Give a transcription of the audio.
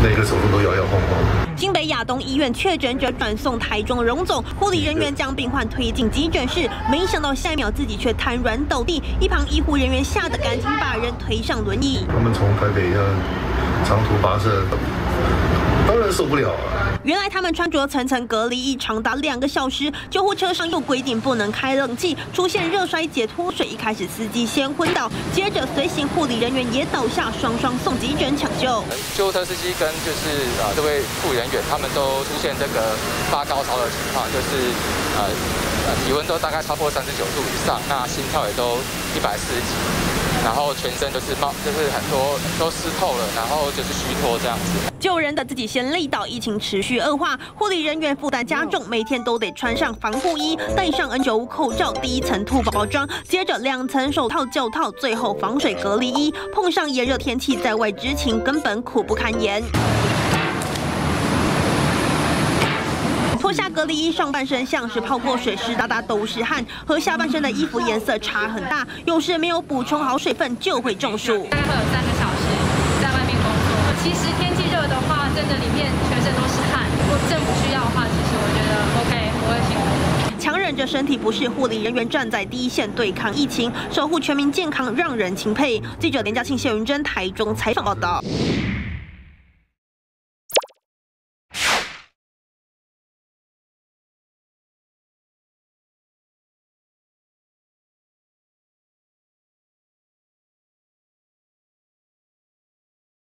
每个手术都摇摇晃晃。新北亚东医院确诊者转送台中荣总，护理人员将病患推进急诊室，没想到下一秒自己却瘫软倒地，一旁医护人员吓得赶紧把人推上轮椅。他们从台北要长途跋涉，当然受不了啊。原来他们穿着层层隔离衣长达两个小时，救护车上又规定不能开冷气，出现热衰竭脱水。一开始司机先昏倒，接着随行护理人员也倒下，双双送急诊抢救。救护车司机跟就是啊这位护理人员，他们都出现这个发高烧的情况，就是呃体温都大概超过三十九度以上，那心跳也都一百四十几。然后全身都是冒，就是很多都湿透了，然后就是虚脱这样子。救人的自己先累倒，疫情持续恶化，护理人员负担加重，每天都得穿上防护衣，戴上 N95 口罩，第一层兔宝装，接着两层手套、脚套，最后防水隔离衣。碰上炎热天气，在外执勤根本苦不堪言。隔离衣，上半身像是泡过水，湿哒哒都是汗，和下半身的衣服颜色差很大。有时没有补充好水分，就会中暑。大概会有三个小时在外面工作。其实天气热的话，真的里面全身都是汗。如果政府需要的话，其实我觉得 OK，不会辛苦。强忍着身体不适，护理人员站在第一线对抗疫情，守护全民健康，让人钦佩。记者连嘉庆、谢云珍台中采访报道。